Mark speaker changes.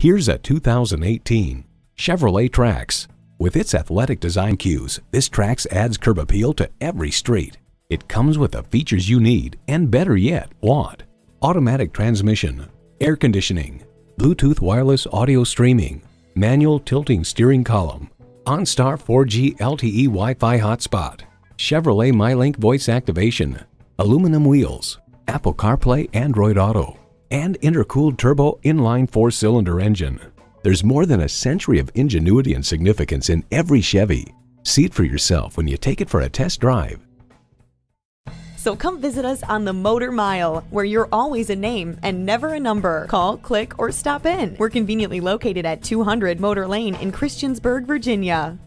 Speaker 1: Here's a 2018 Chevrolet Trax. With its athletic design cues, this Trax adds curb appeal to every street. It comes with the features you need and better yet, want. Automatic transmission, air conditioning, Bluetooth wireless audio streaming, manual tilting steering column, OnStar 4G LTE Wi-Fi hotspot, Chevrolet MyLink voice activation, aluminum wheels, Apple CarPlay Android Auto, and intercooled turbo inline four-cylinder engine. There's more than a century of ingenuity and significance in every Chevy. See it for yourself when you take it for a test drive.
Speaker 2: So come visit us on the Motor Mile, where you're always a name and never a number. Call, click, or stop in. We're conveniently located at 200 Motor Lane in Christiansburg, Virginia.